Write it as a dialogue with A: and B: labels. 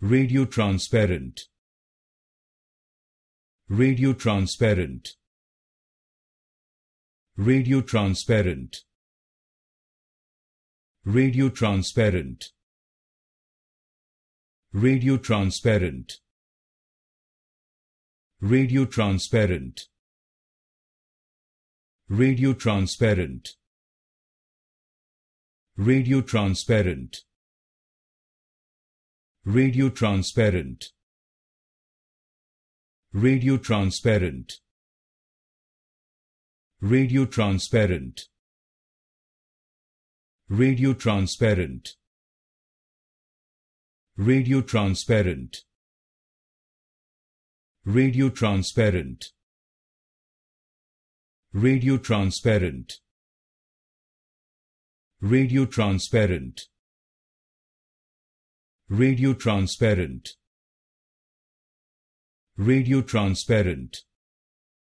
A: radio transparent. Radio transparent. Radio transparent. Radio transparent. Radio transparent. Radio transparent. Radio transparent. Radio transparent radio transparent. Radio transparent. Radio transparent. Radio transparent. Radio transparent. Radio transparent. Radio transparent. Radio transparent radio transparent. Radio transparent